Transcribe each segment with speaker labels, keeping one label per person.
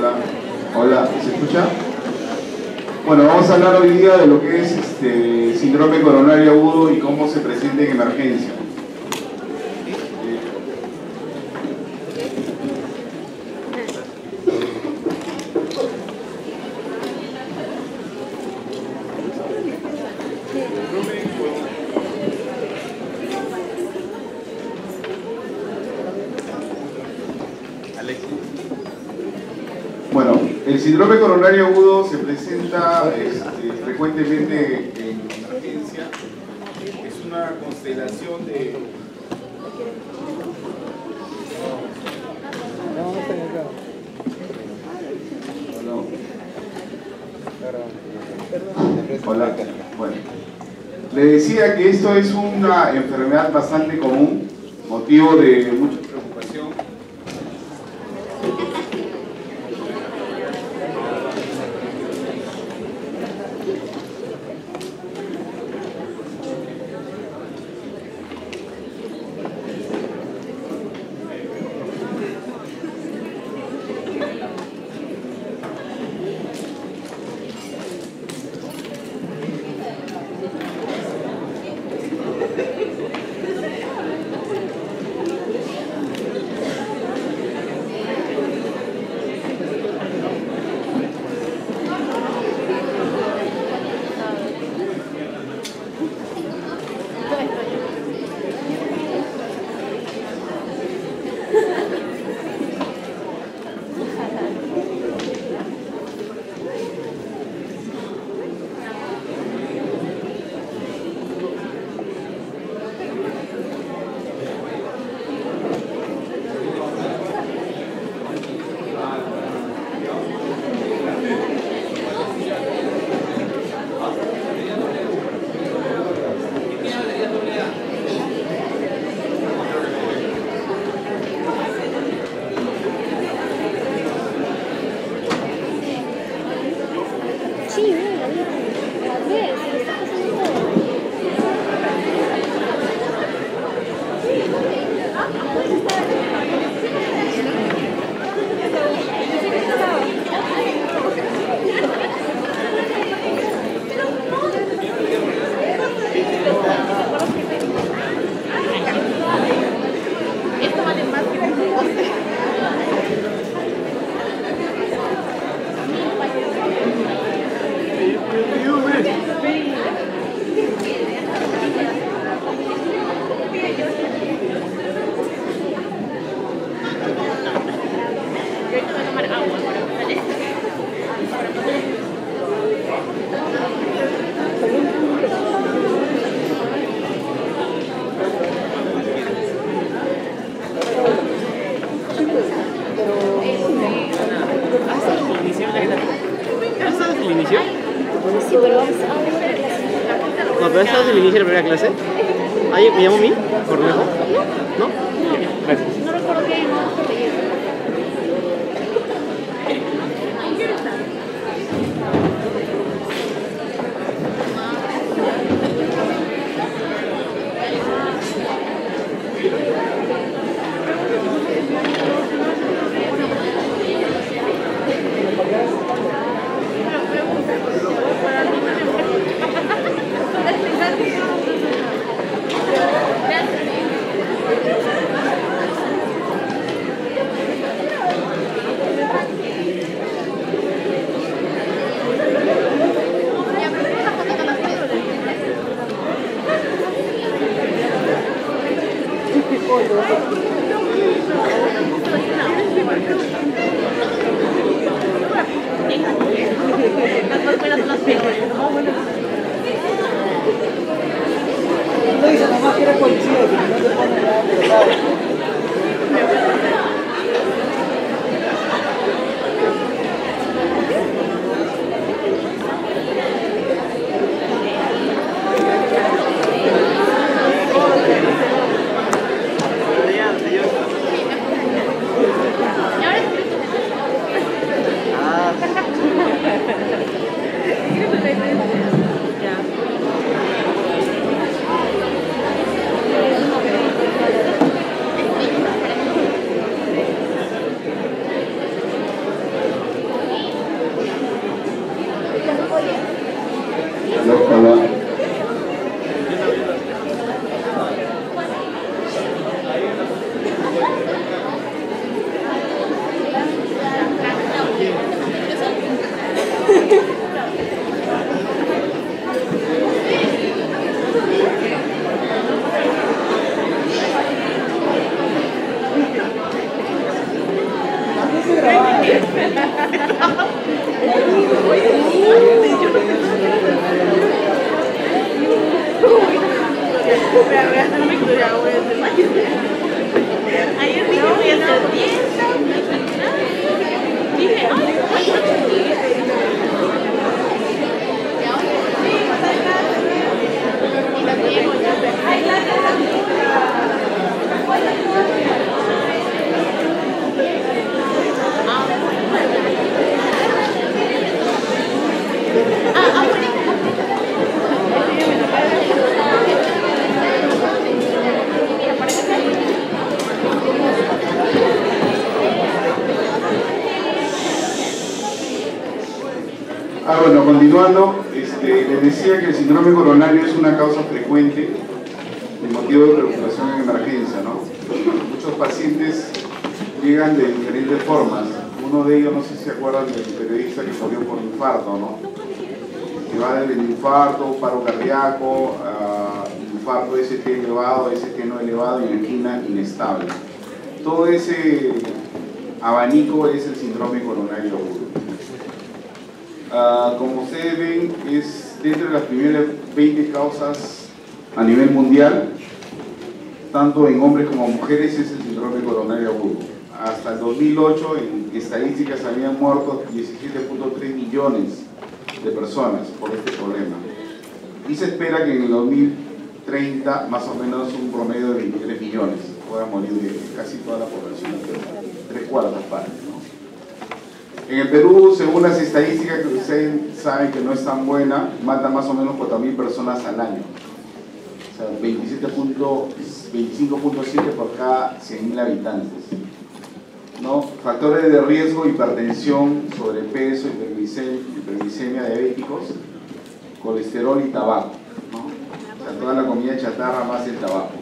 Speaker 1: Hola, hola, ¿se escucha? Bueno, vamos a hablar hoy día de lo que es este síndrome coronario agudo y cómo se presenta en emergencia. Eh, Bueno, coronario agudo se presenta este, frecuentemente en emergencia. Es una constelación de... Hola. Bueno, le decía que esto es una enfermedad bastante común, motivo de mucha
Speaker 2: primera clase? Ay, ¿me llamo Mi?
Speaker 1: Decía que el síndrome coronario es una causa frecuente de motivo de preocupación en emergencia, ¿no? Muchos pacientes llegan de diferentes formas. Uno de ellos, no sé si se acuerdan del periodista que murió por infarto, ¿no? Que va desde el infarto, paro cardíaco, infarto ST elevado, ST no elevado y angina inestable. Todo ese abanico es el síndrome coronario. Ah, como ustedes ven, es dentro de las primeras 20 causas a nivel mundial, tanto en hombres como mujeres, es el síndrome coronario agudo. Hasta el 2008, en estadísticas, habían muerto 17.3 millones de personas por este problema. Y se espera que en el 2030, más o menos, un promedio de 23 millones pueda morir de casi toda la población, tres cuartas partes. En el Perú, según las estadísticas que ustedes saben que no es tan buena, mata más o menos 4.000 personas al año. O sea, 25.7 por cada 100.000 habitantes. ¿No? Factores de riesgo, hipertensión, sobrepeso, hiperglicemia, hiperglicemia diabéticos, colesterol y tabaco. O sea, toda la comida chatarra más el tabaco.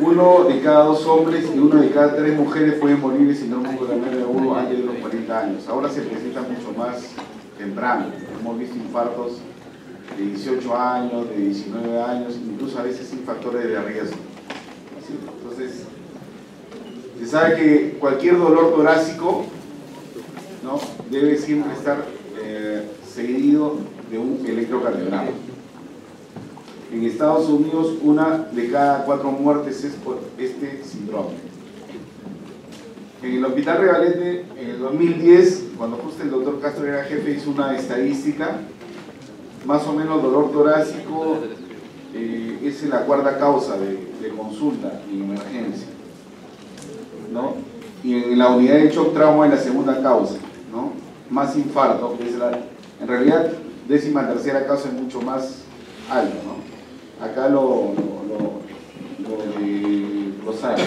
Speaker 1: Uno de cada dos hombres y uno de cada tres mujeres pueden morir de síndrome coronario agudo antes de los 40 años. Ahora se presenta mucho más temprano. Hemos visto infartos de 18 años, de 19 años, incluso a veces sin factores de riesgo. Entonces, se sabe que cualquier dolor torácico ¿no? debe siempre estar eh, seguido de un electrocardiograma. En Estados Unidos, una de cada cuatro muertes es por este síndrome. En el Hospital Regalete, en el 2010, cuando justo el doctor Castro era jefe, hizo una estadística, más o menos dolor torácico eh, es la cuarta causa de, de consulta en emergencia. ¿no? Y en la unidad de shock trauma es la segunda causa, ¿no? Más infarto, que es la, en realidad décima tercera causa es mucho más alto, ¿no? Acá lo, lo, de Rosario.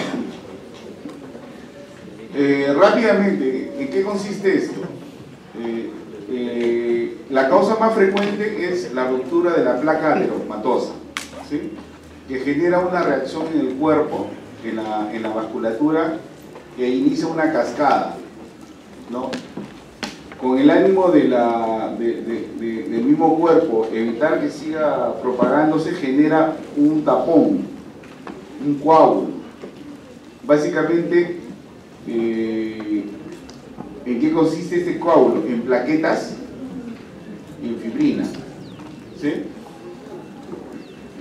Speaker 1: Eh, rápidamente, ¿en qué consiste esto? Eh, eh, la causa más frecuente es la ruptura de la placa ateromatosa, ¿sí? que genera una reacción en el cuerpo, en la, en la vasculatura, que inicia una cascada, ¿no? Con el ánimo de la, de- de- de- del mismo cuerpo, evitar que siga propagándose, genera un tapón, un coágulo. Básicamente, eh, ¿en qué consiste este coágulo? En plaquetas y en fibrina. ¿sí?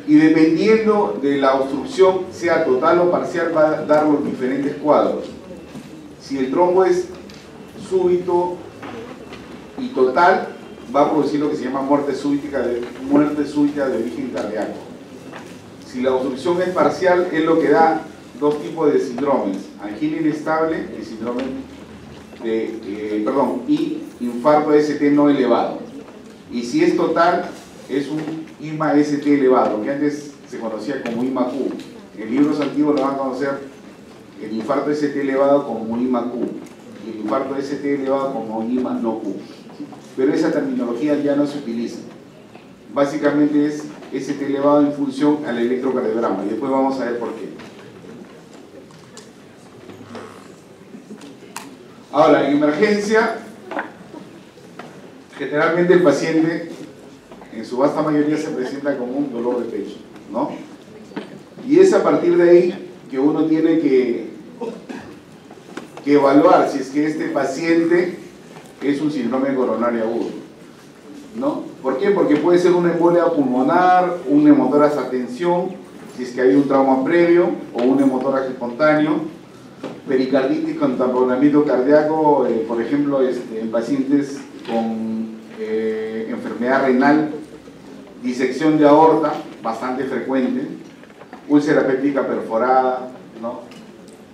Speaker 1: Y dependiendo de la obstrucción, sea total o parcial, va a dar los diferentes cuadros. Si el trombo es súbito y total, va a producir lo que se llama muerte súbita de, muerte súbita de origen cardíaco. Si la obstrucción es parcial, es lo que da dos tipos de síndromes, angina inestable y síndrome de, eh, perdón, y infarto ST no elevado. Y si es total, es un IMA ST elevado, que antes se conocía como IMA Q. En libros antiguos lo van a conocer el infarto ST elevado como IMA Q y el infarto ST elevado como IMA no Q. Pero esa terminología ya no se utiliza. Básicamente es ST elevado en función al electrocardiograma y después vamos a ver por qué. Ahora, en emergencia, generalmente el paciente en su vasta mayoría se presenta como un dolor de pecho, ¿no? Y es a partir de ahí que uno tiene que que evaluar si es que este paciente es un síndrome coronario agudo. ¿No? ¿Por qué? Porque puede ser una embolia pulmonar, un hemotórax a tensión, si es que hay un trauma previo, o un hemotórax espontáneo, pericarditis con tamponamiento cardíaco, eh, por ejemplo, este, en pacientes con eh, enfermedad renal, disección de aorta, bastante frecuente, úlcera péptica perforada.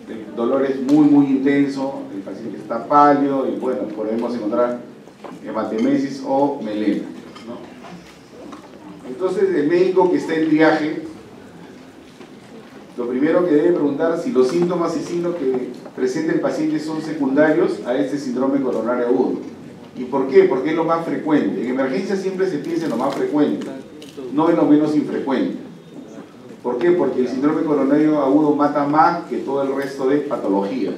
Speaker 1: El dolor es muy muy intenso, el paciente está pálido y bueno, podemos encontrar hematemesis o melena. Entonces el médico que está en triaje, lo primero que debe preguntar si los síntomas y signos que presenta el paciente son secundarios a este síndrome coronario agudo. ¿Y por qué? Porque es lo más frecuente. En emergencia siempre se piensa en lo más frecuente, no en lo menos infrecuente. ¿Por qué? Porque el síndrome coronario agudo mata más que todo el resto de patologías.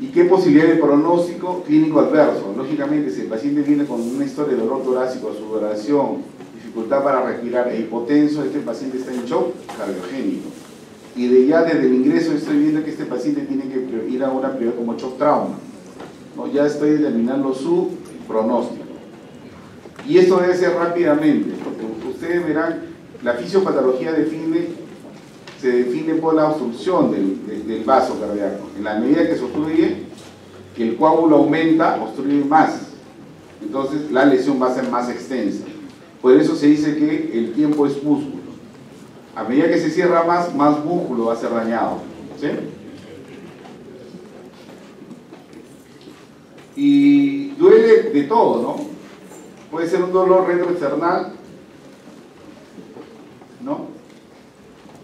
Speaker 1: ¿Y qué posibilidad de pronóstico clínico adverso? Lógicamente, si el paciente viene con una historia de dolor torácico, sudoración, dificultad para respirar e hipotenso, este paciente está en shock cardiogénico. Y de ya desde el ingreso estoy viendo que este paciente tiene que ir a una prioridad como shock trauma. ¿no? Ya estoy determinando su pronóstico. Y esto debe ser rápidamente, porque ustedes verán la fisiopatología define, se define por la obstrucción del, vaso cardíaco. En la medida que se obstruye, que el coágulo aumenta, obstruye más. Entonces la lesión va a ser más extensa. Por eso se dice que el tiempo es músculo. A medida que se cierra más, más músculo va a ser dañado. ¿sí? Y duele de todo, ¿no? Puede ser un dolor retroexternal,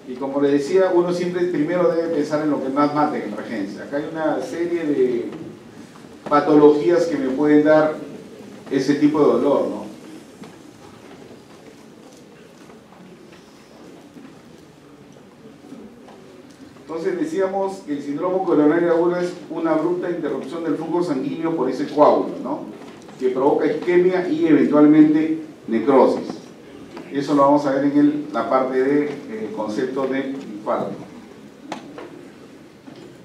Speaker 1: Y como le decía, uno siempre primero debe pensar en lo que más mata en emergencia. Acá hay una serie de patologías que me pueden dar ese tipo de dolor, ¿no? Entonces decíamos que el síndrome coronario agudo es una abrupta interrupción del flujo sanguíneo por ese coágulo, ¿no? Que provoca isquemia y eventualmente necrosis. Eso lo vamos a ver en el, la parte de, eh, concepto de infarto.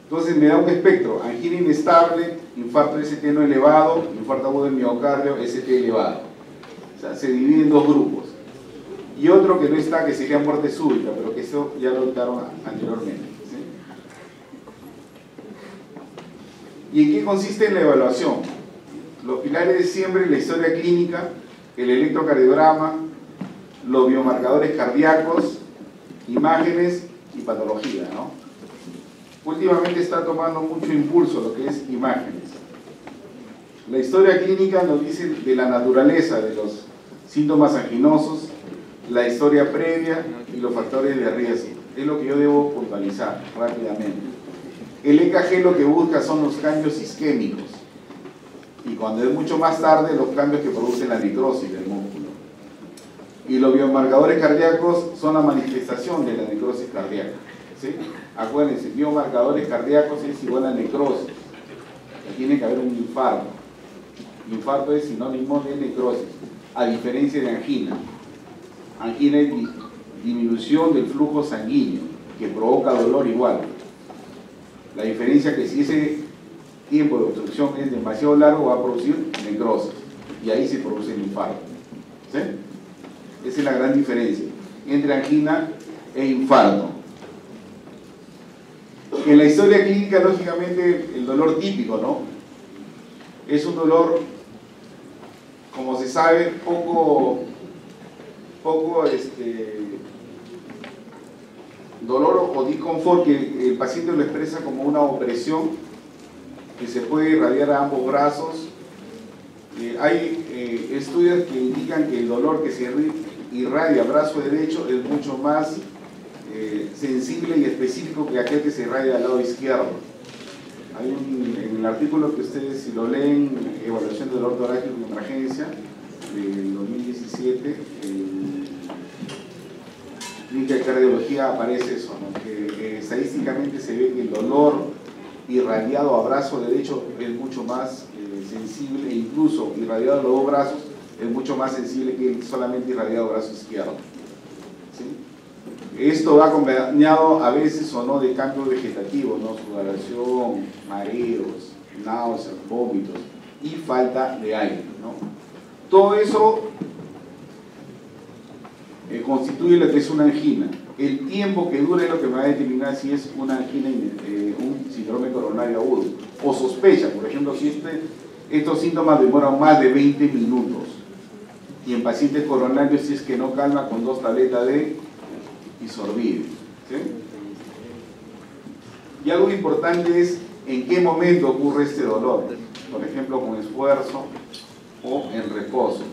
Speaker 1: Entonces me da un espectro, angina inestable, infarto ST no elevado, infarto agudo del miocardio, ST elevado. O sea, se divide en dos grupos. Y otro que no está, que sería muerte súbita, pero que eso ya lo notaron anteriormente. ¿Y en qué consiste la evaluación? Los pilares de siempre, la historia clínica, el electrocardiograma, los biomarcadores cardíacos, imágenes y patología. Últimamente está tomando mucho impulso lo que es imágenes. La historia clínica nos dice de la naturaleza de los síntomas anginosos, la historia previa y los factores de riesgo. Es lo que yo debo puntualizar rápidamente. El EKG lo que busca son los cambios isquémicos y cuando es mucho más tarde los cambios que producen la necrosis. Y los biomarcadores cardíacos son la manifestación de la necrosis cardíaca. ¿sí? Acuérdense, biomarcadores cardíacos es igual a necrosis. Tiene que haber un infarto. Infarto es sinónimo de necrosis, a diferencia de angina. Angina es disminución del flujo sanguíneo, que provoca dolor igual. La diferencia es que si ese tiempo de obstrucción es demasiado largo, va a producir necrosis. Y ahí se produce el infarto. ¿Sí? Esa es la gran diferencia entre angina e infarto. En la historia clínica, lógicamente, el dolor típico, ¿no? Es un dolor, como se sabe, poco, poco, este, dolor o disconfort que el paciente lo expresa como una opresión que se puede irradiar a ambos brazos. Eh, hay eh, estudios que indican que el dolor que se irradia brazo derecho es mucho más eh, sensible y específico que aquel que se irradia al lado izquierdo. Hay un, en el artículo que ustedes si lo leen, Evaluación del dolor torácico en emergencia, del 2017, en Clínica de Cardiología aparece eso, ¿no? que estadísticamente se ve que el dolor irradiado a brazo derecho es mucho más eh, sensible e incluso irradiado a los dos brazos es mucho más sensible que solamente irradiado brazo izquierdo. Esto va acompañado a veces o no de cambio vegetativo, ¿no? sudoración, mareos, náuseas, vómitos y falta de aire. Todo eso eh, constituye lo que es una angina. El tiempo que dura es lo que me va a determinar si es una angina, eh, un síndrome coronario agudo. O sospecha, por ejemplo, si este, estos síntomas demoran más de 20 minutos. Y en pacientes coronarios, si es que no calma con dos tabletas de isorbide. ¿sí? Y algo importante es en qué momento ocurre este dolor. Por ejemplo, con esfuerzo o en reposo.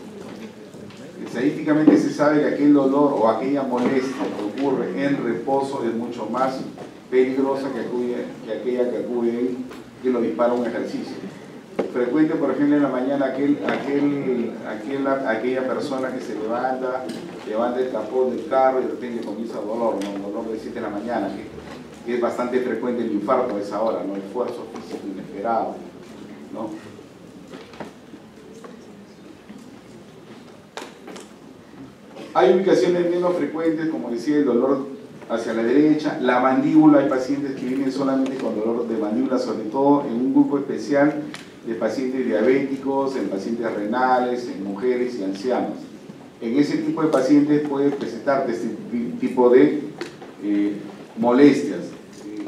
Speaker 1: Estadísticamente se sabe que aquel dolor o aquella molestia que ocurre en reposo es mucho más peligrosa que, aquella que acude que lo dispara un ejercicio. Frecuente, por ejemplo, en la mañana aquel, aquel, aquel, aquella persona que se levanta, levanta el capó del carro y de repente comienza dolor, ¿no? dolor de 7 de la mañana, que, es bastante frecuente el infarto a esa hora, ¿no? esfuerzo físico inesperado. ¿no? Hay ubicaciones menos frecuentes, como decía, el dolor hacia la derecha, la mandíbula, hay pacientes que vienen solamente con dolor de mandíbula, sobre todo en un grupo especial de pacientes diabéticos, en pacientes renales, en mujeres y ancianos. En ese tipo de pacientes puede presentar este tipo de eh, molestias. Eh,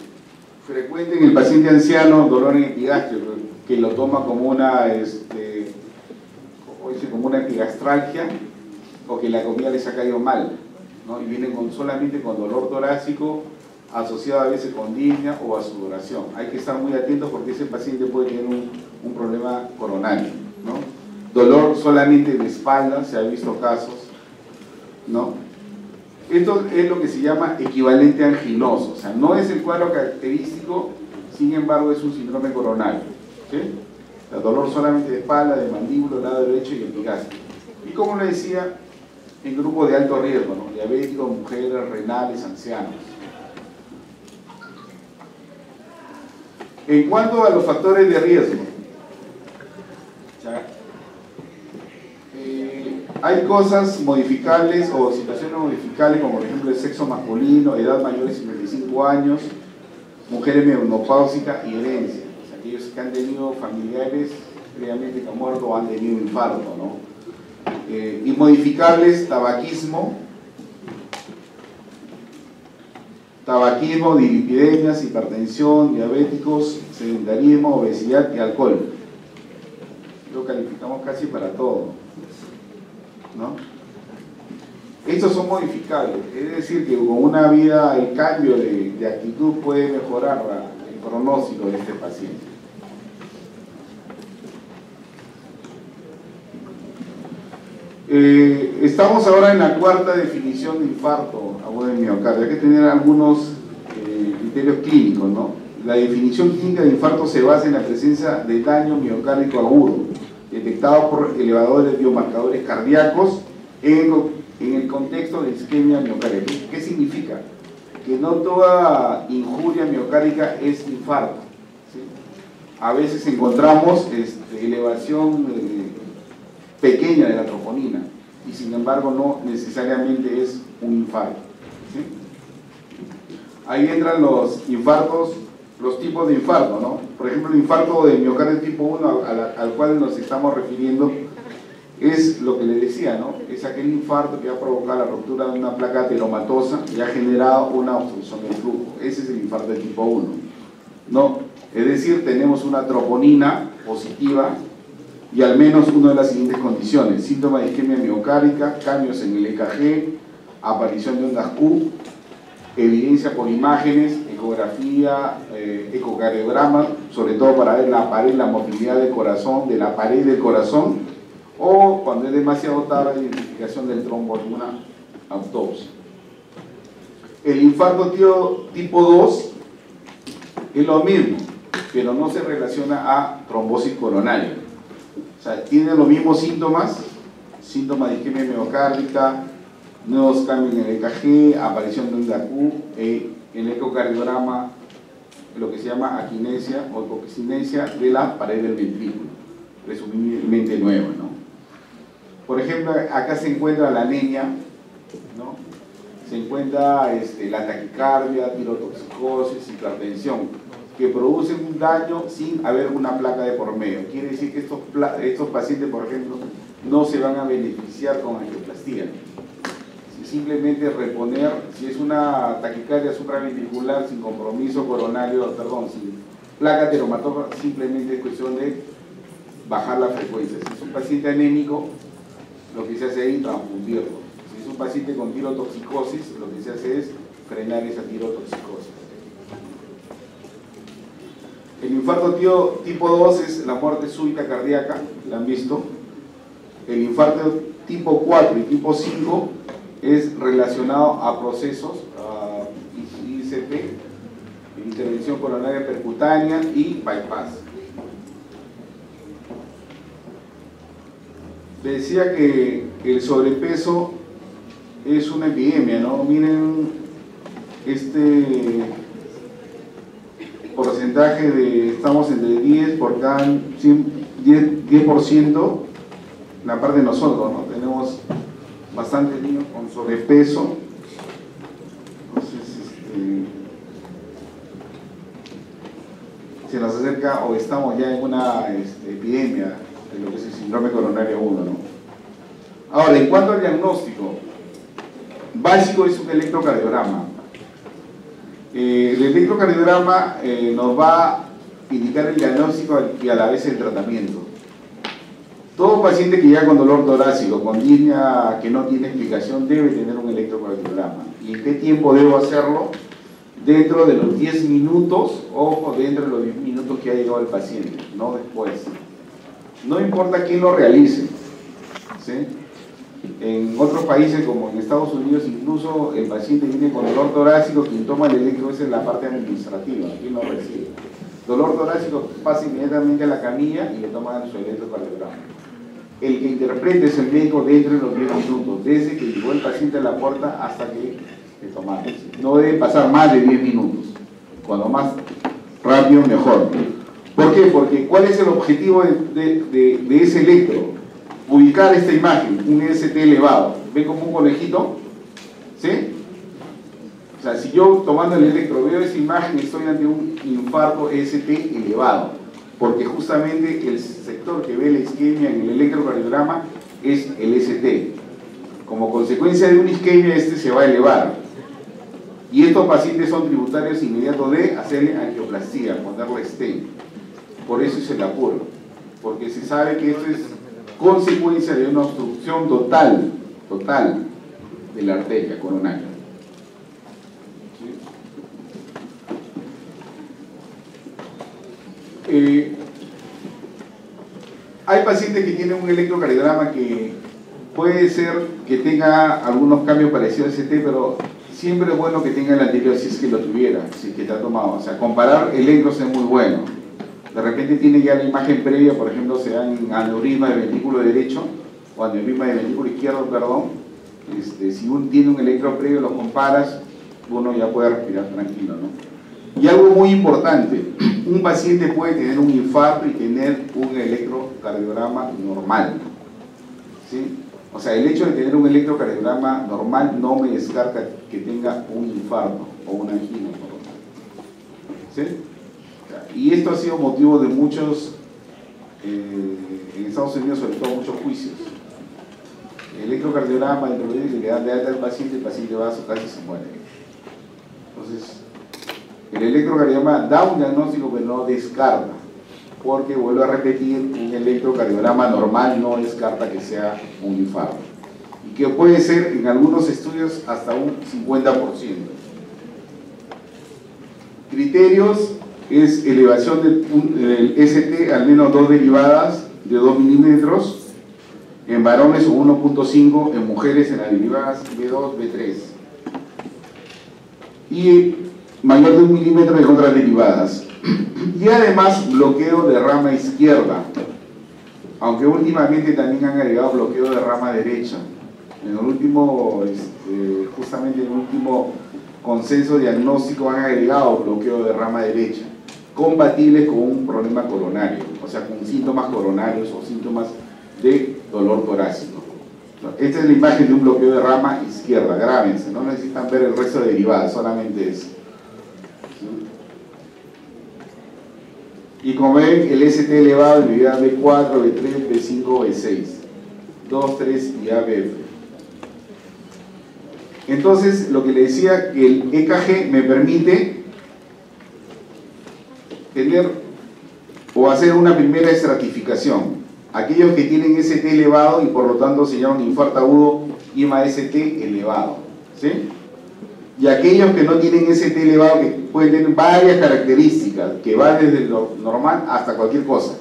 Speaker 1: frecuente en el paciente anciano, dolor en epigastrio, que lo toma como una, este, como una epigastralgia, o que la comida les ha caído mal, ¿no? y vienen solamente con dolor torácico asociado a veces con disnea o a sudoración. Hay que estar muy atentos porque ese paciente puede tener un, un problema coronario. ¿no? Dolor solamente de espalda, se ha visto casos. ¿no? Esto es lo que se llama equivalente anginoso, o sea, no es el cuadro característico, sin embargo es un síndrome coronario. ¿sí? Dolor solamente de espalda, de mandíbula, lado derecho y epigastrio. Y como le decía, en grupos de alto riesgo, ¿no? diabéticos, mujeres, renales, ancianos. En cuanto a los factores de riesgo, eh, hay cosas modificables o situaciones modificables como por ejemplo el sexo masculino, edad mayor de 55 años, mujeres menopáusicas y herencia. O sea, aquellos que han tenido familiares previamente que han muerto o han tenido infarto, ¿no? eh, inmodificables, tabaquismo, tabaquismo, dilipidemias, hipertensión, diabéticos, sedentarismo, obesidad y alcohol. Lo calificamos casi para todo. ¿no? Estos son modificables, es decir, que con una vida, el cambio de, de actitud puede mejorar el pronóstico de este paciente. Eh, estamos ahora en la cuarta definición de infarto agudo de miocardio. Hay que tener algunos eh, criterios clínicos, ¿no? La definición clínica de infarto se basa en la presencia de daño miocárdico agudo, detectado por elevadores biomarcadores cardíacos en, el contexto de isquemia miocárdica. ¿Qué significa? Que no toda injuria miocárdica es infarto. A veces encontramos este, elevación de pequeña de la troponina y sin embargo no necesariamente es un infarto. Ahí entran los infartos, los tipos de infarto, ¿no? Por ejemplo, el infarto de miocardio tipo 1 al, al cual nos estamos refiriendo es lo que le decía, ¿no? Es aquel infarto que ha provocado la ruptura de una placa ateromatosa y ha generado una obstrucción del flujo. Ese es el infarto de tipo 1. ¿no? Es decir, tenemos una troponina positiva y al menos una de las siguientes condiciones, síntoma de isquemia miocárdica, cambios en el EKG, aparición de ondas Q, evidencia por imágenes, ecografía, eh, ecocardiograma, sobre todo para ver la pared, la movilidad del corazón, de la pared del corazón, o cuando es demasiado tarde, identificación del trombo, alguna autopsia. El infarto tipo 2 es lo mismo, pero no se relaciona a trombosis coronaria. O sea, tiene los mismos síntomas, síntomas de isquemia miocárdica, nuevos cambios en el EKG, aparición de onda Q, eh, el ecocardiograma, lo que se llama aquinesia o hipocinesia de la pared del ventrículo, presumiblemente nueva. ¿no? Por ejemplo, acá se encuentra la anemia, ¿no? se encuentra este, la taquicardia, tirotoxicosis, hipertensión, que producen un daño sin haber una placa de por medio. Quiere decir que estos, estos pacientes, por ejemplo, no se van a beneficiar con angioplastía. Si simplemente reponer, si es una taquicardia supraventricular sin compromiso coronario, perdón, sin placa teromatógrafa, simplemente es cuestión de bajar la frecuencia. Si es un paciente anémico, lo que se hace es transfundirlo. Si es un paciente con tirotoxicosis, lo que se hace es frenar esa tirotoxicosis. El infarto tipo 2 es la muerte súbita cardíaca, ¿la han visto? El infarto tipo 4 y tipo 5 es relacionado a procesos, a ICP, intervención coronaria percutánea y bypass. Decía que el sobrepeso es una epidemia, ¿no? Miren este porcentaje de, estamos entre 10 por cada 100, 10, 10% la parte de nosotros, ¿no? Tenemos bastantes niños con sobrepeso. Entonces, este, se nos acerca o estamos ya en una este, epidemia de lo que es el síndrome coronario 1, ¿no? Ahora, en cuanto al diagnóstico, básico es un electrocardiograma. Eh, el electrocardiograma eh, nos va a indicar el diagnóstico y a la vez el tratamiento. Todo paciente que llega con dolor torácico, con línea que no tiene explicación, debe tener un electrocardiograma. ¿Y en qué tiempo debo hacerlo? Dentro de los 10 minutos, ojo, dentro de los 10 minutos que ha llegado el paciente, no después. No importa quién lo realice. En otros países, como en Estados Unidos, incluso el paciente viene con dolor torácico, quien toma el electro es en la parte administrativa, quien lo recibe. Dolor torácico pasa inmediatamente a la camilla y le toman su electrocardiograma. El que interprete es el médico dentro de los 10 minutos, desde que llegó el paciente a la puerta hasta que le tomamos. No debe pasar más de 10 minutos. Cuando más rápido, mejor. ¿Por qué? Porque ¿cuál es el objetivo de, ese electro? Ubicar esta imagen, un ST elevado. ¿Ven como un conejito? ¿Sí? O sea, si yo tomando el electro veo esa imagen, estoy ante un infarto ST elevado. Porque justamente el sector que ve la isquemia en el electrocardiograma es el ST. Como consecuencia de una isquemia, este se va a elevar. Y estos pacientes son tributarios inmediatos de hacerle angioplastía, ponerle stent. Por eso es el apuro. Porque se sabe que esto es consecuencia de una obstrucción total, total, de la arteria coronaria. Eh, hay pacientes que tienen un electrocardiograma que puede ser que tenga algunos cambios parecidos a ST, pero siempre es bueno que tenga el anterior si es que lo tuviera, si es que ha tomado. O sea, comparar electros es muy bueno. De repente tiene ya la imagen previa, por ejemplo, se da en aneurisma de ventrículo derecho o aneurisma de ventrículo izquierdo, perdón. Este, si uno tiene un electro previo, lo comparas, uno ya puede respirar tranquilo, ¿no? Y algo muy importante, un paciente puede tener un infarto y tener un electrocardiograma normal. ¿sí? O sea, el hecho de tener un electrocardiograma normal no me descarta que tenga un infarto o una angina. ¿Sí? Y esto ha sido motivo de muchos, eh, en Estados Unidos sobre todo muchos juicios. El electrocardiograma, el que le dan de alta al paciente, el paciente va a su casa y se muere. Entonces, el electrocardiograma da un diagnóstico pero no descarta, porque vuelvo a repetir, un electrocardiograma normal no descarta que sea un infarto. Y que puede ser en algunos estudios hasta un 50%. Criterios es elevación del, del ST al menos dos derivadas de 2 milímetros, en varones o 1.5, en mujeres en las derivadas B2, B3. Y mayor de un milímetro de otras derivadas. Y además bloqueo de rama izquierda, aunque últimamente también han agregado bloqueo de rama derecha. En el último, este, justamente en el último consenso diagnóstico han agregado bloqueo de rama derecha, compatible con un problema coronario, o sea, con síntomas coronarios o síntomas de dolor torácico. Esta es la imagen de un bloqueo de rama izquierda, grábense, no necesitan ver el resto de derivadas, solamente eso. Y como ven, el ST elevado en unidad B4, B3, B5, B6. 2, 3 y ABF. Entonces, lo que le decía, que el EKG me permite tener o hacer una primera estratificación. Aquellos que tienen ST elevado y por lo tanto se llaman infarto agudo, IMA ST elevado. ¿sí? Y aquellos que no tienen ST elevado, que pueden tener varias características, que va desde lo normal hasta cualquier cosa.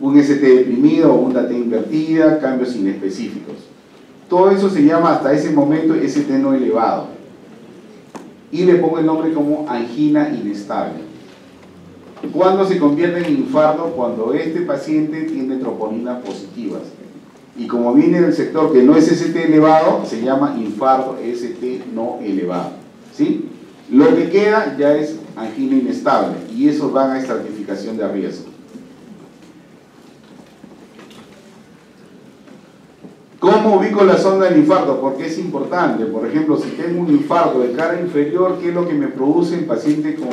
Speaker 1: Un ST deprimido una T invertida, cambios inespecíficos. Todo eso se llama hasta ese momento ST no elevado. Y le pongo el nombre como angina inestable. ¿Cuándo se convierte en infarto? Cuando este paciente tiene troponinas positivas. Y como viene del sector que no es ST elevado, se llama infarto ST no elevado. ¿Sí? Lo que queda ya es angina inestable y eso van a estratificación de riesgo. ¿Cómo ubico la sonda del infarto? Porque es importante. Por ejemplo, si tengo un infarto de cara inferior, ¿qué es lo que me produce el paciente con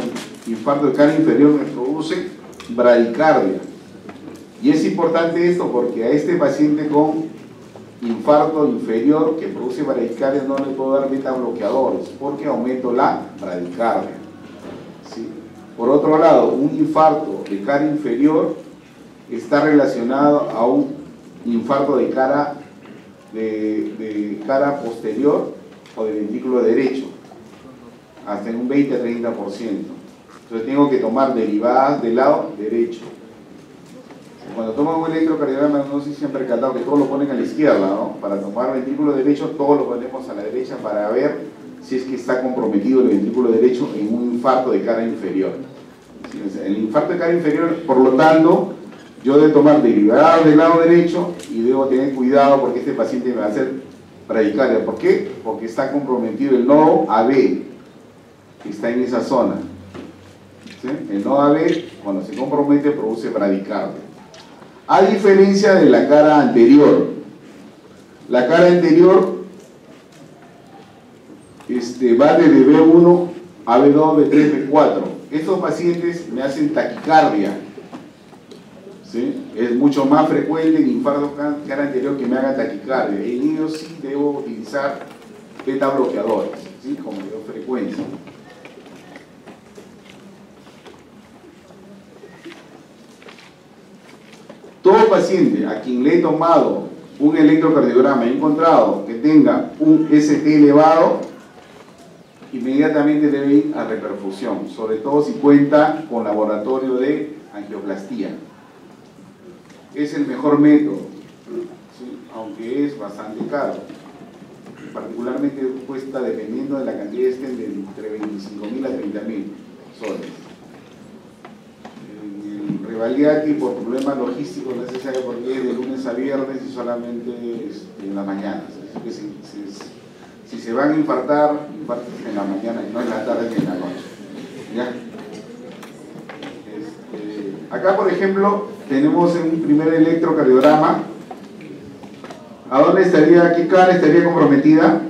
Speaker 1: infarto de cara inferior? Me produce bradicardia. Y es importante esto porque a este paciente con infarto inferior que produce bradicardia no le puedo dar beta bloqueadores porque aumento la bradicardia. Por otro lado, un infarto de cara inferior está relacionado a un infarto de cara de, cara posterior o de ventrículo derecho, hasta en un 20 a 30%. Entonces tengo que tomar derivadas del lado derecho. Cuando toman un electrocardiograma, no sé si han percatado que todos lo ponen a la izquierda, ¿no? Para tomar ventrículo derecho, todos lo ponemos a la derecha para ver si es que está comprometido el ventrículo derecho en un infarto de cara inferior. El infarto de cara inferior, por lo tanto, yo debo tomar derivadas del lado derecho y debo tener cuidado porque este paciente me va a hacer bradicardia. ¿Por qué? Porque está comprometido el nodo AB, que está en esa zona. El nodo AB, cuando se compromete, produce bradicardia. A diferencia de la cara anterior. La cara anterior este, va desde B1 a B2, B3, B4. Estos pacientes me hacen taquicardia ¿sí? Es mucho más frecuente en infarto cara anterior que me haga taquicardia. En ellos sí debo utilizar beta bloqueadores, ¿sí? con mayor frecuencia. Todo paciente a quien le he tomado un electrocardiograma he encontrado que tenga un ST elevado, inmediatamente debe ir a reperfusión, sobre todo si cuenta con laboratorio de angioplastía es el mejor método, aunque es bastante caro. Particularmente cuesta, dependiendo de la cantidad estén, de entre 25.000 a 30.000 soles. Revaliati, por problemas logísticos, no es necesario porque es de lunes a viernes y solamente en la mañana. Así que si, se van a infartar, infarten en la mañana y no en la tarde ni en la noche. Este, acá, por ejemplo, tenemos un primer electrocardiograma. ¿A dónde estaría, qué cara estaría comprometida?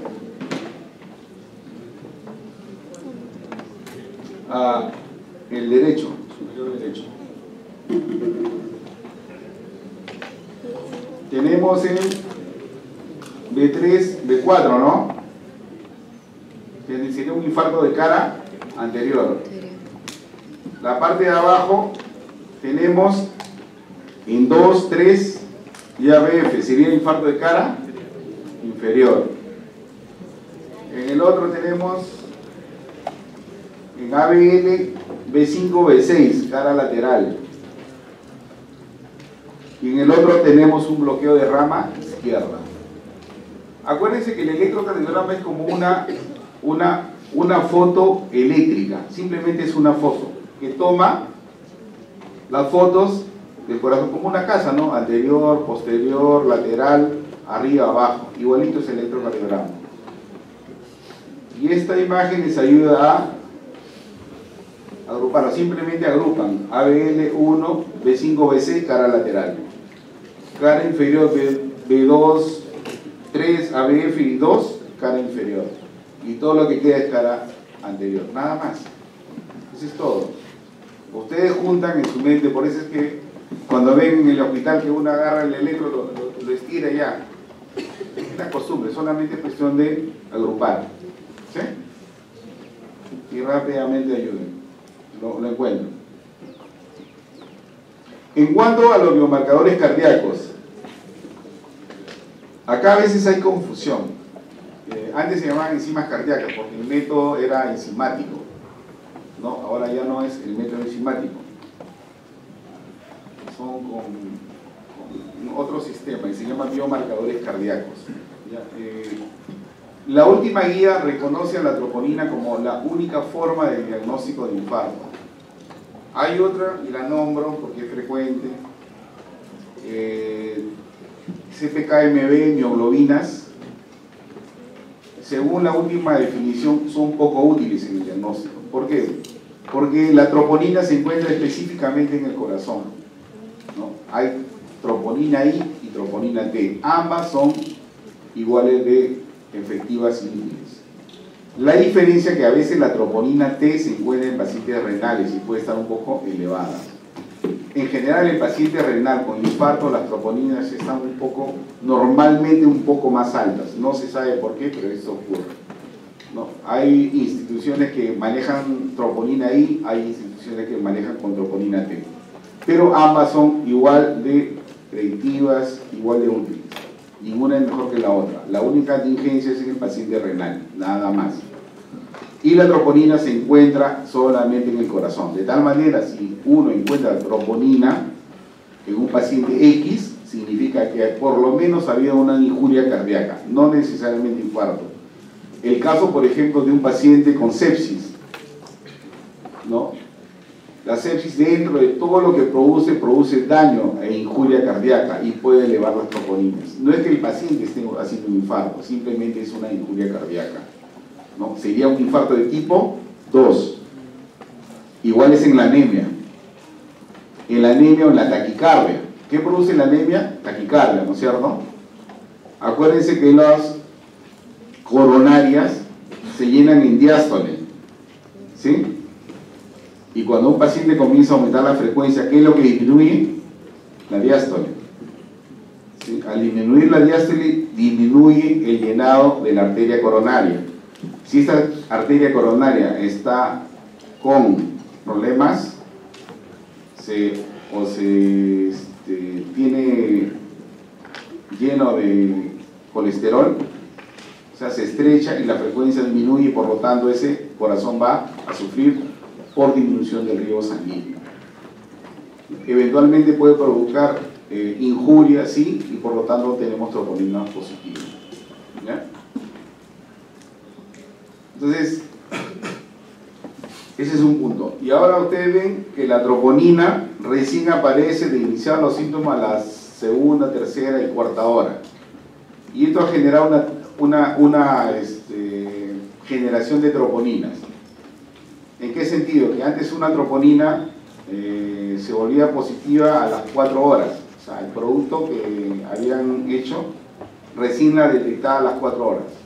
Speaker 1: A el derecho, superior derecho. Tenemos el B3, B4, ¿no? Sería un infarto de cara anterior. La parte de abajo tenemos en 2, 3 y ABF, sería infarto de cara inferior. En el otro tenemos en ABL B5, B6, cara lateral. Y en el otro tenemos un bloqueo de rama izquierda. Acuérdense que el electrocardiograma es como una, una, una foto eléctrica, simplemente es una foto que toma las fotos del corazón, como una casa, ¿no? Anterior, posterior, lateral, arriba, abajo. Igualito es el electrocardiograma. Y esta imagen les ayuda a agrupar, simplemente agrupan ABL1, B5, B6, cara lateral. Cara inferior B, B2, 3 ABF y 2 cara inferior. Y todo lo que queda es cara anterior. Nada más. Eso es todo. Ustedes juntan en su mente, por eso es que cuando ven en el hospital que uno agarra el electro, lo, lo- lo estira ya. Es la costumbre, solamente es cuestión de agrupar. ¿Sí? Y rápidamente ayuden. Lo, lo encuentro. En cuanto a los biomarcadores cardíacos, acá a veces hay confusión. Eh, antes se llamaban enzimas cardíacas porque el método era enzimático. ¿no? Ahora ya no es el método enzimático. Son con, otro sistema y se llaman biomarcadores cardíacos. Eh, la última guía reconoce a la troponina como la única forma de diagnóstico de infarto. Hay otra, y la nombro porque es frecuente, eh, CPKMB, mioglobinas, según la última definición, son poco útiles en el diagnóstico. ¿Por qué? Porque la troponina se encuentra específicamente en el corazón. Hay troponina I y troponina T. Ambas son iguales de efectivas y útiles. La diferencia es que a veces la troponina T se encuentra en pacientes renales y puede estar un poco elevada. En general, el paciente renal con infarto, las troponinas están un poco, normalmente un poco más altas. No se sabe por qué, pero eso ocurre. ¿no? Hay instituciones que manejan troponina I, hay instituciones que manejan con troponina T. Pero ambas son igual de predictivas, igual de útiles. Ninguna es mejor que la otra. La única tingencia es en el paciente renal, nada más. Y la troponina se encuentra solamente en el corazón. De tal manera, si uno encuentra troponina en un paciente X, significa que por lo menos ha habido una injuria cardíaca, no necesariamente infarto. El caso, por ejemplo, de un paciente con sepsis, ¿no? La sepsis dentro de todo lo que produce, produce daño e injuria cardíaca y puede elevar las troponinas. No es que el paciente esté haciendo un infarto, simplemente es una injuria cardíaca. ¿No? Sería un infarto de tipo 2. Igual es en la anemia. En la anemia o en la taquicardia. ¿Qué produce la anemia? Taquicardia, ¿no es cierto? Acuérdense que las coronarias se llenan en diástole. ¿Sí? Y cuando un paciente comienza a aumentar la frecuencia, ¿qué es lo que disminuye? La diástole. Al disminuir la diástole, disminuye el llenado de la arteria coronaria. Si esta arteria coronaria está con problemas o se este, tiene lleno de colesterol, o sea, se estrecha y la frecuencia disminuye por lo tanto ese corazón va a sufrir por disminución del riego sanguíneo. Eventualmente puede provocar eh, injuria, sí, y por lo tanto tenemos troponina positiva. ¿ya? Entonces, ese es un punto. Y ahora ustedes ven que la troponina recién aparece de iniciar los síntomas a la segunda, tercera y cuarta hora. Y esto ha generado una, este, generación de troponinas. ¿En qué sentido? Que antes una troponina eh, se volvía positiva a las 4 horas. O sea, el producto que habían hecho recién la detectaba a las 4 horas.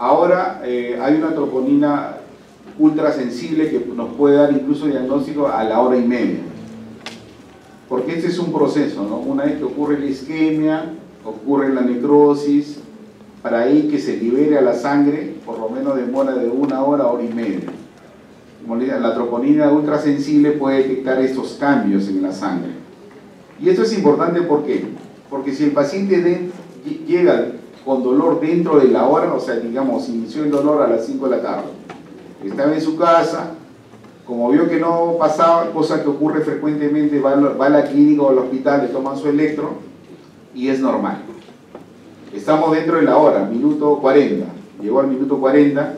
Speaker 1: Ahora eh, hay una troponina ultra sensible que nos puede dar incluso diagnóstico a la hora y media. Porque este es un proceso, ¿no? Una vez que ocurre la isquemia, ocurre la necrosis, para ahí que se libere a la sangre, por lo menos demora de una hora hora y media. La troponina ultrasensible puede detectar estos cambios en la sangre. Y esto es importante ¿por qué? porque si el paciente de- llega con dolor dentro de la hora, o sea, digamos, inició el dolor a las 5 de la tarde, estaba en su casa, como vio que no pasaba, cosa que ocurre frecuentemente, va, a- la clínica o al hospital, le toman su electro y es normal. Estamos dentro de la hora, minuto 40, llegó al minuto 40,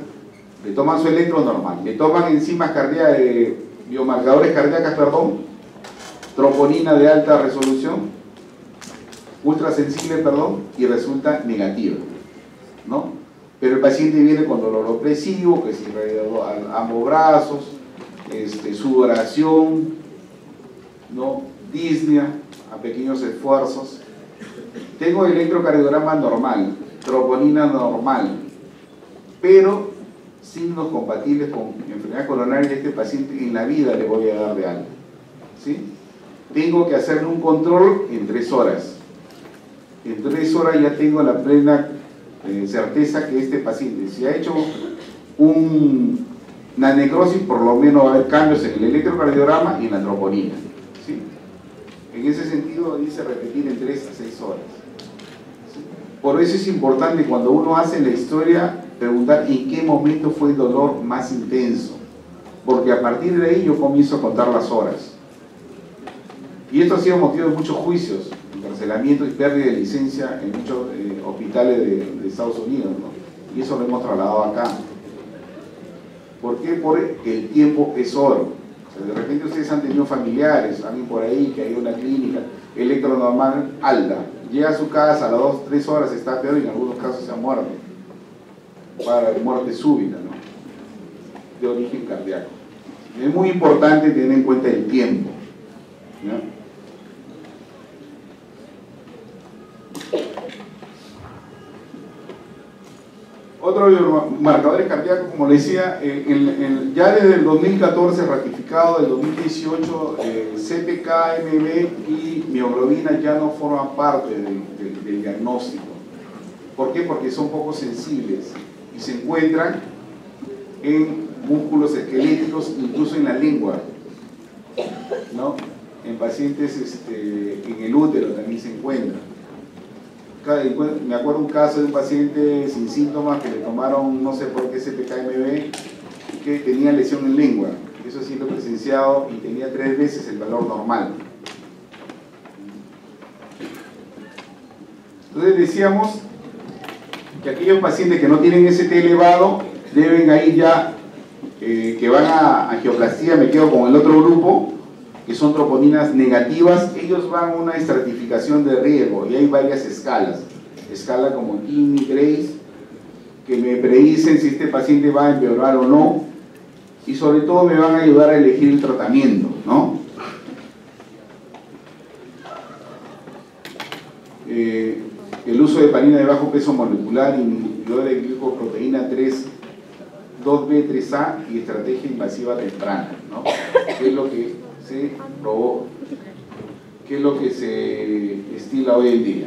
Speaker 1: le toman su electro normal, le toman enzimas cardíacas, eh, biomarcadores cardíacas, perdón, troponina de alta resolución, ultrasensible, perdón, y resulta negativa, ¿no? Pero el paciente viene con dolor opresivo, que es alrededor a ambos brazos, este, sudoración, ¿no? disnea a pequeños esfuerzos, tengo electrocardiograma normal, troponina normal, pero signos compatibles con enfermedad coronaria de este paciente en la vida le voy a dar de alta. ¿sí? Tengo que hacerle un control en tres horas. En tres horas ya tengo la plena eh, certeza que este paciente, si ha hecho un, una necrosis, por lo menos va a haber cambios en el electrocardiograma y en la troponina. ¿sí? En ese sentido dice repetir en 3 a 6 horas. Por eso es importante cuando uno hace la historia preguntar en qué momento fue el dolor más intenso. Porque a partir de ahí yo comienzo a contar las horas. Y esto ha sido motivo de muchos juicios, encarcelamiento y pérdida de licencia en muchos eh, hospitales de, Estados Unidos. ¿no? Y eso lo hemos trasladado acá. ¿Por qué? Porque el tiempo es oro. De repente ustedes han tenido familiares, alguien por ahí que hay una clínica electronormal alta, llega a su casa a las 2, 3 horas, está peor y en algunos casos se ha muerto. Para muerte súbita, ¿no? De origen cardíaco. Es muy importante tener en cuenta el tiempo. ¿no? Otro marcadores cardíacos, como le decía, ya desde el 2014 ratificado, del 2018, eh, CPK, MB y mioglobina ya no forman parte del diagnóstico. ¿Por qué? Porque son poco sensibles y se encuentran en músculos esqueléticos, incluso en la lengua, ¿no? En pacientes este, en el útero también se encuentran. Me acuerdo un caso de un paciente sin síntomas que le tomaron, no sé por qué, CPKMB, que tenía lesión en lengua. Eso sí lo presenciado y tenía tres veces el valor normal. Entonces decíamos que aquellos pacientes que no tienen ST elevado deben ir ya, eh, que van a angioplastía, me quedo con el otro grupo, que son troponinas negativas, ellos van a una estratificación de riesgo y hay varias escalas. Escala como Kidney, Grace, que me predicen si este paciente va a empeorar o no y sobre todo me van a ayudar a elegir el tratamiento, ¿no? Eh, el uso de heparina de bajo peso molecular, inhibidor de glicoproteína 3, 2B3A y estrategia invasiva temprana, ¿no? Es lo que se probó, que es lo que se estila hoy en día.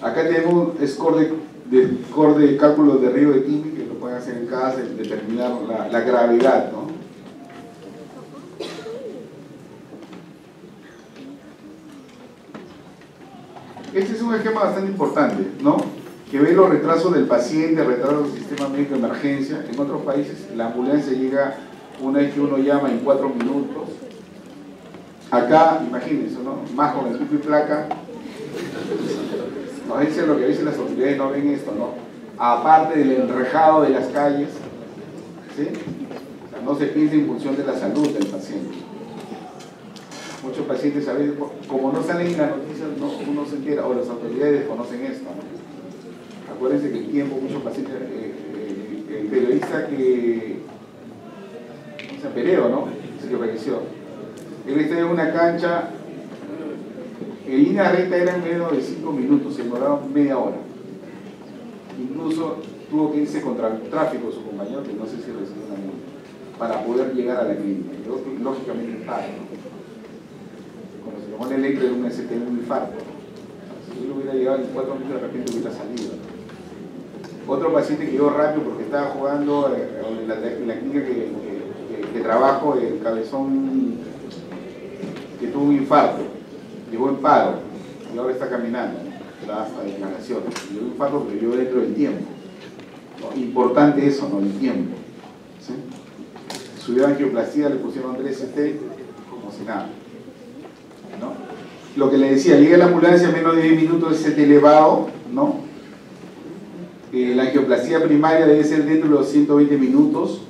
Speaker 1: Acá tenemos un score de, de, de cálculo de riesgo de Kimi que lo pueden hacer en casa, determinar la, la gravedad, ¿no? Este es un esquema bastante importante, ¿no? Que ve los retrasos del paciente, retrasos del sistema médico de emergencia. En otros países la ambulancia llega una vez que uno llama en cuatro minutos. Acá, imagínense, ¿no? Más con el pico y placa. No es lo que dicen las autoridades, no ven esto, ¿no? Aparte del enrejado de las calles, ¿sí? No se piensa en función de la salud del paciente. Muchos pacientes, a veces, como no salen en las noticias, no, uno se entera, o las autoridades desconocen esto, ¿no? Acuérdense que el tiempo, muchos pacientes, eh, eh, el periodista que, sea, Pereo, ¿no? Ese que falleció. Él estaba en una cancha, en línea recta eran menos de 5 minutos, se demoraron media hora. Incluso tuvo que irse contra el tráfico su compañero, que no sé si recibió una multa, para poder llegar a la clínica. Y lógicamente. ¿no? Como se tomó el electro de un ST, un infarto. Si él hubiera llegado en 4 minutos, de repente hubiera salido. Otro paciente que llegó rápido porque estaba jugando eh, en la clínica que, que, trabajo, el cabezón que tuvo un infarto, llegó en paro y ahora está caminando, hasta declaraciones. Llegó un infarto pero llegó dentro del tiempo. Importante eso, ¿no? El tiempo. ¿sí? Subió a angioplastía, le pusieron 3 ST, como si nada. ¿no? Lo que le decía, llega la ambulancia en menos de 10 minutos, ST elevado, ¿no? Eh, la angioplastía primaria debe ser dentro de los 120 minutos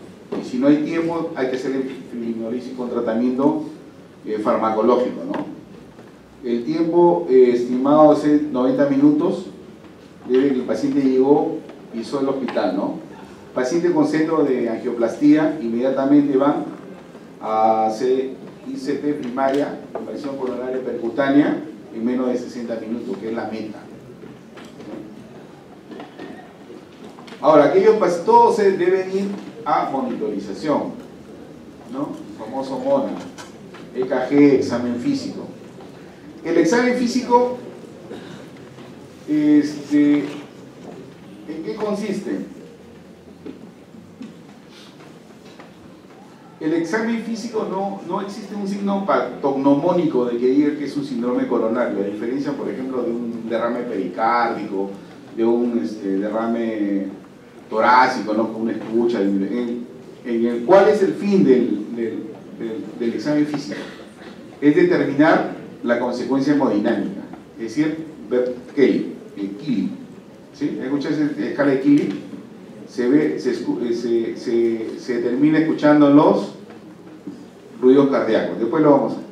Speaker 1: si no hay tiempo hay que hacer fibrinolisis con tratamiento eh, farmacológico. ¿no? El tiempo eh, estimado es 90 minutos desde que el paciente llegó pisó el hospital. ¿no? Paciente con centro de angioplastía inmediatamente van a hacer ICP primaria, compresión coronaria percutánea, en menos de 60 minutos, que es la meta. Ahora, aquellos todos deben ir a monitorización, ¿no? Famoso MONA, EKG, examen físico. El examen físico, este, ¿en qué consiste? El examen físico no, no existe un signo patognomónico de que diga que es un síndrome coronario, a diferencia, por ejemplo, de un derrame pericárdico, de un este, derrame torácico, ¿no? con una escucha, en, el cuál es el fin del, del, examen físico. Es determinar la consecuencia hemodinámica, es decir, ver Kelly, el Kili. ¿Sí? ¿Escuchas la escala de Kili? Se, ve, se, eh, se, se, se termina escuchando los ruidos cardíacos. Después lo vamos a ver.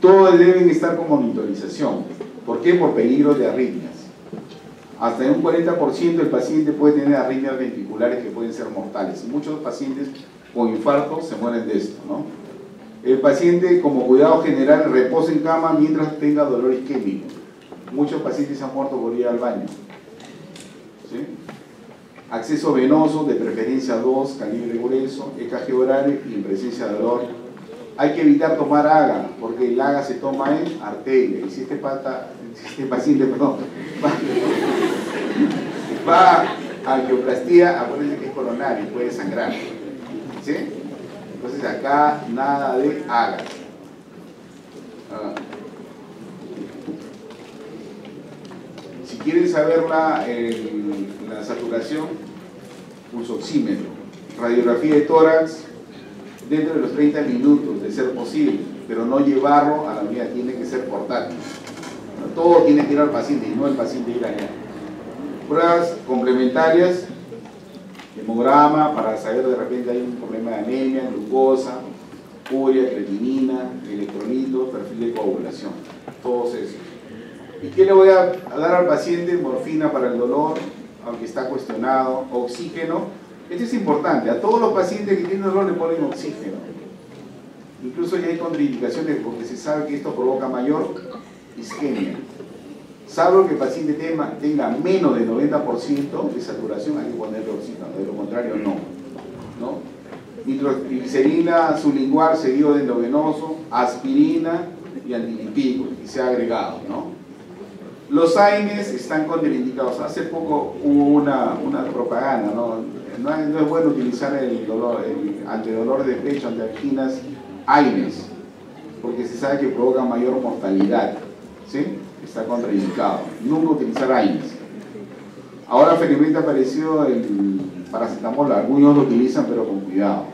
Speaker 1: Todos deben estar con monitorización. ¿Por qué? Por peligro de arritmias. Hasta un 40% el paciente puede tener arritmias ventriculares que pueden ser mortales. Muchos pacientes con infarto se mueren de esto. ¿no? El paciente, como cuidado general, reposa en cama mientras tenga dolor isquémico. Muchos pacientes han muerto por ir al baño. Acceso venoso, de preferencia 2, calibre grueso, EKG oral y en presencia de dolor. Hay que evitar tomar AGA, porque el AGA se toma en arteria. Y si este, pata, si este paciente perdón, va, a angioplastía, acuérdense que es coronario puede sangrar. ¿Sí? Entonces acá nada de AGA. Ah. Si quieren saber la, el- la saturación, pulsoxímetro, radiografía de tórax dentro de los 30 minutos, de ser posible, pero no llevarlo a la unidad, tiene que ser portátil. Todo tiene que ir al paciente y no el paciente ir allá. Pruebas complementarias, hemograma para saber de repente hay un problema de anemia, glucosa, urea, creatinina, electrolitos, perfil de coagulación, todos esos. ¿Y qué le voy a dar al paciente? Morfina para el dolor, aunque está cuestionado, oxígeno. Esto es importante, a todos los pacientes que tienen dolor le ponen oxígeno. Incluso ya hay contraindicaciones porque se sabe que esto provoca mayor isquemia. Salvo que el paciente tenga menos del 90% de saturación, hay que ponerle oxígeno, de lo contrario no. ¿no? Nitroglicerina sublingual seguido de endovenoso, aspirina y antilipídico, y se ha agregado. ¿no? Los AINES están contraindicados. Hace poco hubo una, una propaganda, ¿no? No es, no es bueno utilizar el, dolor, el antidolor de pecho, ante anginas, AINES, porque se sabe que provoca mayor mortalidad. ¿Sí? Está contraindicado. Nunca utilizar AINES. Ahora felizmente ha aparecido el paracetamol, algunos lo utilizan pero con cuidado.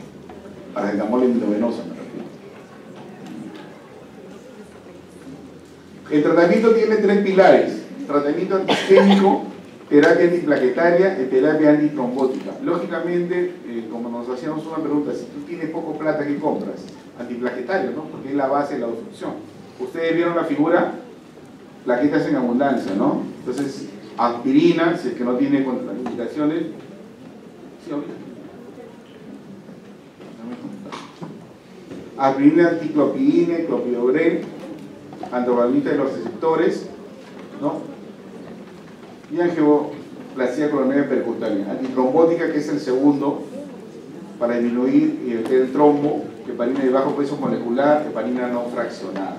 Speaker 1: Paracetamol endovenoso me refiero. El tratamiento tiene tres pilares. Tratamiento antisquémico, terapia antiplaquetaria y terapia antitrombótica. Lógicamente, eh, como nos hacíamos una pregunta, si tú tienes poco plata, ¿qué compras? Antiplaquetario, ¿no? Porque es la base de la obstrucción. Ustedes vieron la figura, plaquetas en abundancia, ¿no? Entonces, aspirina, si es que no tiene contraindicaciones. Sí. Aspirina, anticlopidina, clopidogrel, antagonista de los receptores, ¿no? Y angioplastia coronaria percutánea. Antitrombótica, que es el segundo, para disminuir y evitar el trombo, heparina de bajo peso molecular, heparina no fraccionada.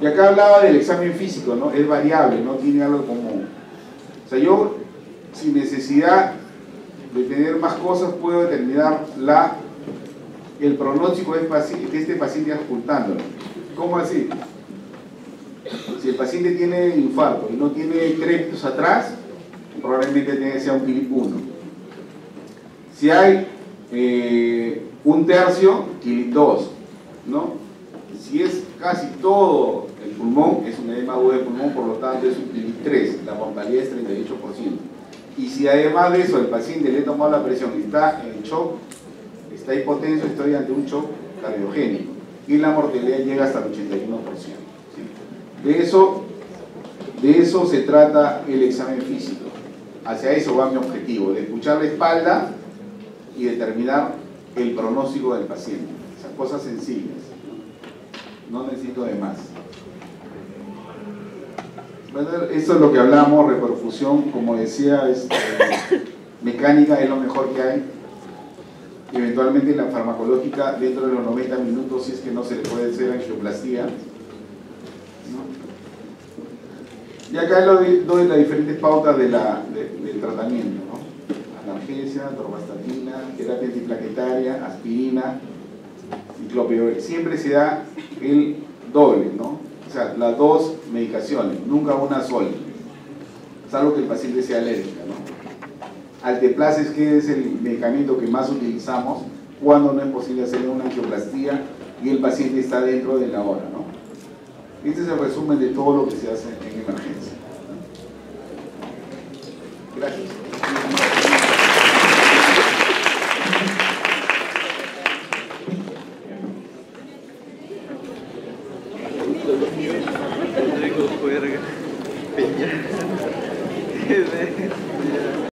Speaker 1: Y acá hablaba del examen físico, ¿no? Es variable, no tiene algo común. O sea, yo, sin necesidad de tener más cosas, puedo determinar la, el pronóstico de de este paciente ocultándolo. ¿Cómo así? Si el paciente tiene infarto y no tiene créditos atrás, probablemente ser un PILIP 1. Si hay eh, un tercio, PILIP 2, ¿no? Si es casi todo el pulmón, es un edema agudo de pulmón, por lo tanto es un PILIP 3, la mortalidad es 38%. Y si además de eso el paciente le tomó la presión y está en shock, está hipotenso, estoy ante un shock cardiogénico y la mortalidad llega hasta el 81%. ¿sí? De, eso, de eso se trata el examen físico. Hacia eso va mi objetivo, de escuchar la espalda y determinar el pronóstico del paciente. Esas cosas sencillas. no necesito de más. Eso es lo que hablamos, reperfusión, como decía, este, mecánica es lo mejor que hay. Eventualmente la farmacológica dentro de los 90 minutos, si es que no se le puede hacer angioplastía. Y acá doy, doy las diferentes pautas de la- de- del tratamiento. ¿no? Analgesia, torvastatina, terapia antiplaquetaria, aspirina, y clopidogrel. Siempre se da el doble, ¿no? O sea, las dos medicaciones, nunca una sola. Salvo que el paciente sea alérgico, ¿no? Alteplase que es el medicamento que más utilizamos cuando no es posible hacer una angioplastía y el paciente está dentro de la hora, ¿no? Este es el resumen de todo lo que se hace en emergencia. Gracias.